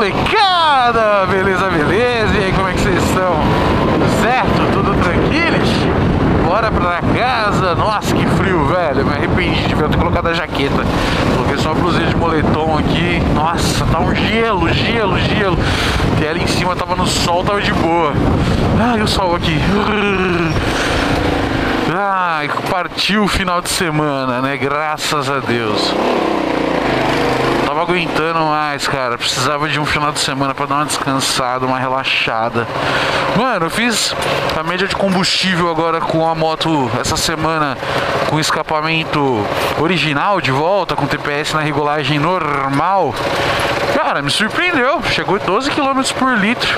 molecada! Beleza, beleza? E aí, como é que vocês estão? Certo? Tudo tranquilo? Bora pra casa? Nossa, que frio, velho. Me arrependi de ter colocado a jaqueta. Coloquei só uma blusinha de moletom aqui. Nossa, tá um gelo, gelo, gelo. E ali em cima tava no sol, tava de boa. Ai, o sol aqui. Ai, partiu o final de semana, né? Graças a Deus tava aguentando mais, cara. Precisava de um final de semana para dar uma descansada, uma relaxada. Mano, eu fiz a média de combustível agora com a moto essa semana com escapamento original de volta, com TPS na regulagem normal. Cara, me surpreendeu. Chegou 12 km por litro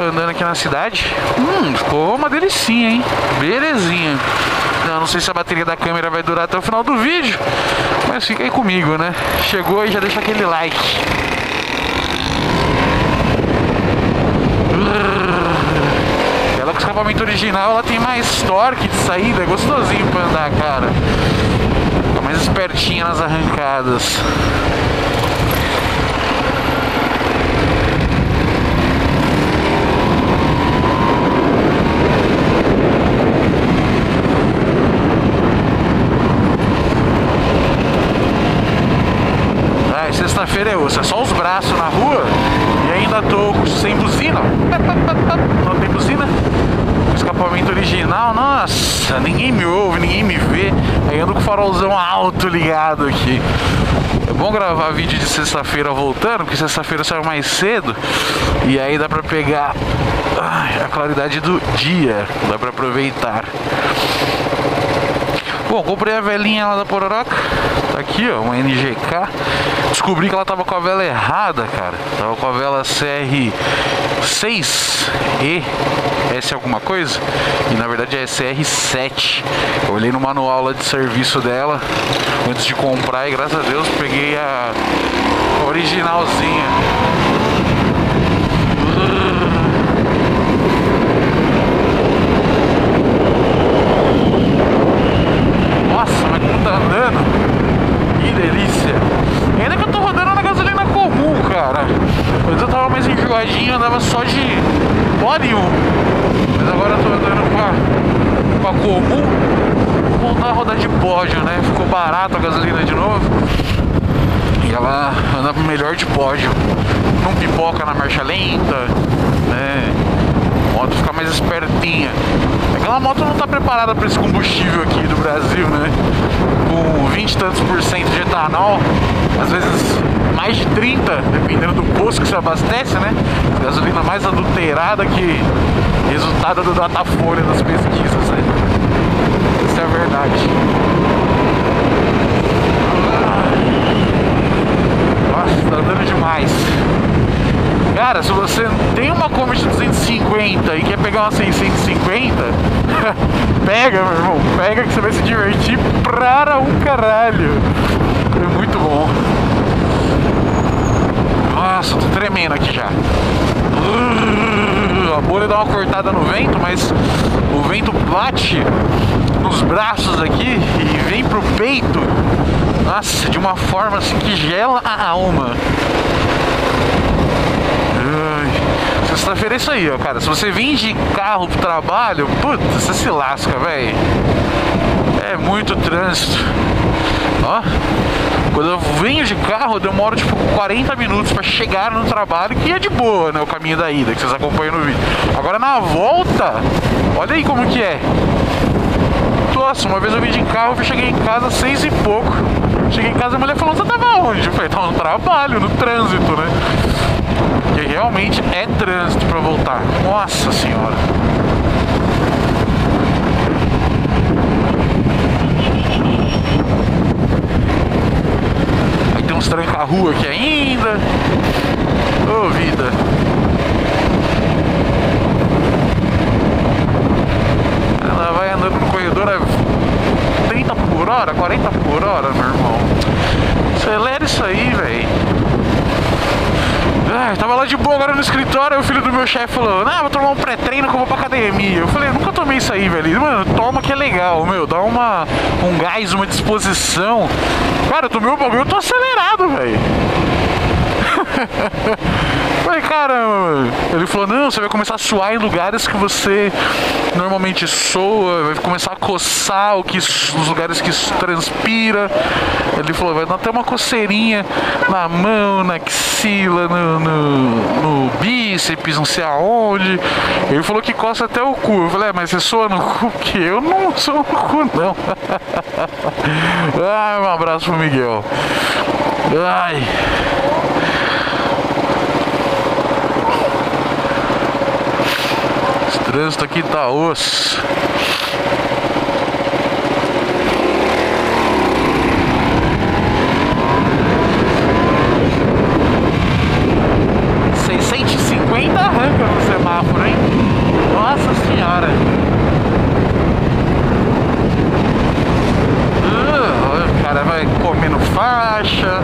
andando aqui na cidade. Hum, ficou uma delicinha, hein? Belezinha. Eu não sei se a bateria da câmera vai durar até o final do vídeo, fica aí comigo, né? Chegou e já deixa aquele like. Ela com escapamento original, ela tem mais torque de saída, é gostosinho pra andar, cara. Tá mais espertinha nas arrancadas. É osso, é só os braços na rua e ainda tô sem buzina. Não tem buzina. Escapamento original, nossa, ninguém me ouve, ninguém me vê. Aí ando com o farolzão alto ligado aqui. É bom gravar vídeo de sexta-feira voltando, porque sexta-feira sai mais cedo e aí dá pra pegar ai, a claridade do dia, dá pra aproveitar. Bom, comprei a velhinha lá da Pororoca. Tá aqui, ó, uma NGK. Descobri que ela tava com a vela errada, cara. Tava com a vela CR6E S alguma coisa. E na verdade é CR7. Eu olhei no manual lá de serviço dela antes de comprar e graças a Deus peguei a originalzinha. Tá andando. Que delícia. Ainda que eu tô rodando na gasolina comum, cara. Antes eu tava mais enjoadinho, andava só de óleo. Mas agora eu tô andando com a, com a comum. Voltar a rodar de pódio, né? Ficou barato a gasolina de novo. E ela anda melhor de pódio. Não pipoca na marcha lenta, né? Moto fica mais espertinha. Aquela moto não está preparada para esse combustível aqui do Brasil, né? Com 20 e tantos por cento de etanol, às vezes mais de 30, dependendo do posto que se abastece, né? Gasolina mais adulterada que resultado do Datafolha das pesquisas, né? Isso é a verdade. Nossa, tá andando demais. Cara, se você tem uma Kombi de 250 e quer pegar uma 650, pega, meu irmão. Pega que você vai se divertir pra um caralho. É muito bom. Nossa, tô tremendo aqui já. A bolha dá uma cortada no vento, mas o vento bate nos braços aqui e vem pro peito. Nossa, de uma forma assim que gela a alma. Sexta-feira é isso aí, ó, cara. Se você vem de carro pro trabalho, puta, você se lasca, velho. É muito trânsito. Ó, quando eu venho de carro, eu demoro tipo 40 minutos para chegar no trabalho, que é de boa, né? O caminho da ida, que vocês acompanham no vídeo. Agora na volta, olha aí como que é. Nossa, uma vez eu vim de carro, eu cheguei em casa às seis e pouco. Cheguei em casa e a mulher falou, você tava onde? Eu falei, tava no trabalho, no trânsito, né? Porque realmente é trânsito para voltar. Nossa senhora. Aí tem uns tranca-rua aqui ainda. Ô oh, vida. Ela vai andando no corredor a 30 por hora, 40 por hora, meu irmão. Acelera isso aí, velho. Ah, tava lá de boa agora no escritório, o filho do meu chefe falou, ah, vou tomar um pré-treino que eu vou pra academia. Eu falei, nunca tomei isso aí, velho. Mano, toma que é legal, meu, dá uma, um gás, uma disposição. Cara, eu tomei o bagulho, eu tô acelerado, velho. Falei, cara, ele falou, não, você vai começar a suar em lugares que você normalmente soa, vai começar a coçar o que, os lugares que transpira. Ele falou, vai dar até uma coceirinha na mão, na axila, no, no, no bíceps, não sei aonde. Ele falou que coça até o cu. Eu falei, é, mas você soa no cu? Que eu não sou no cu, não. Ai, um abraço pro Miguel. Ai. Esse trânsito aqui tá osso. cinquenta arranca no semáforo, hein? Nossa senhora! Uh, o cara vai faixa.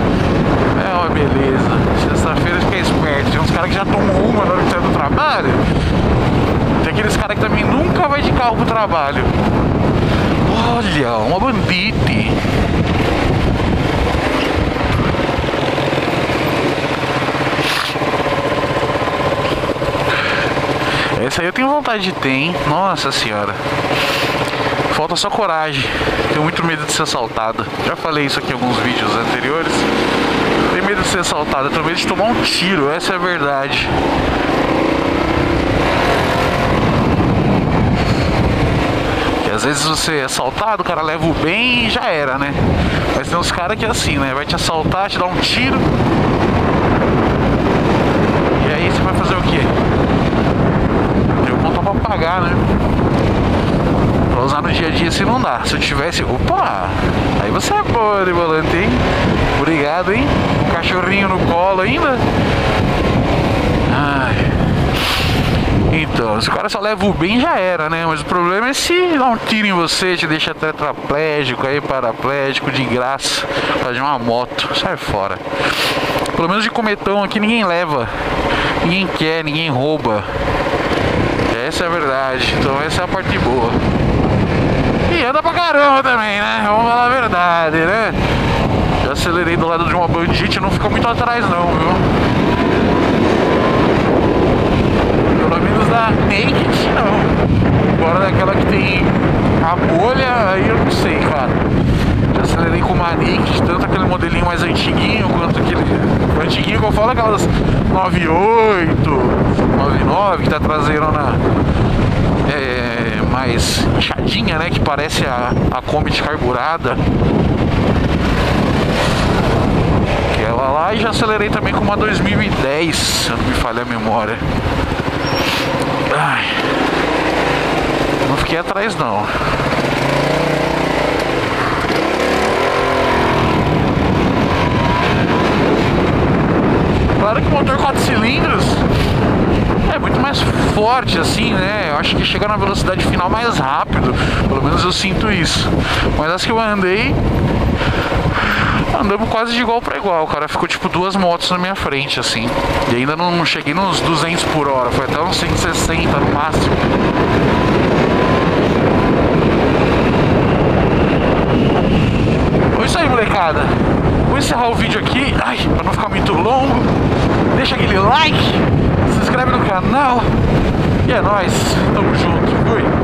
É uma beleza. Sexta-feira fica esperto. Tem uns caras que já tomam uma na hora que sai do trabalho. Tem aqueles caras que também nunca vai de carro pro trabalho. Olha, uma bandite. Essa aí eu tenho vontade de ter, hein? Nossa senhora. Falta só coragem. Tenho muito medo de ser assaltado. Já falei isso aqui em alguns vídeos anteriores. Tenho medo de ser assaltado, tenho medo de tomar um tiro, essa é a verdade. Que às vezes você é assaltado, o cara leva o bem e já era, né? Mas tem uns caras que é assim, né? Vai te assaltar, te dar um tiro. E aí você vai fazer o quê? Tem conta pra pagar, né? Pra usar no dia a dia se não dá. Se eu tivesse. Opa! Aí você é boa de volante, hein? Obrigado, hein? Um cachorrinho no colo ainda. Ai. Então, se o cara só leva o bem já era, né? Mas o problema é se dá um tiro em você, te deixa tetraplégico, aí paraplégico de graça, fazer uma moto, sai fora. Pelo menos de cometão aqui ninguém leva, ninguém quer, ninguém rouba. Essa é a verdade, então essa é a parte boa. E anda pra caramba também, né? Vamos falar a verdade, né? Já acelerei do lado de uma bandite, não fica muito atrás não, viu? Pelo menos da Naked, não. Agora daquela que tem a bolha, aí eu não sei, cara. Já acelerei com uma Naked, tanto aquele modelinho mais antiguinho, quanto aquele... O antiguinho que eu falo, aquelas 98, 99, que tá traseirona... mais inchadinha, né? Que parece a, a Kombi descarburada. Aquela lá e já acelerei também com uma 2010, se não me falha a memória. Ai, não fiquei atrás não. Claro que motor 4 cilindros é muito mais forte assim, né? Eu acho que chega na velocidade final mais rápido. Pelo menos eu sinto isso. Mas as que eu andei andamos quase de igual para igual, cara. Ficou tipo duas motos na minha frente, assim. E ainda não cheguei nos 200 por hora, foi até uns 160 no máximo. É isso aí, molecada. Vou encerrar o vídeo aqui, ai, pra não ficar muito longo. Deixa aquele like, se inscreve no canal. E é nóis, tamo junto, fui.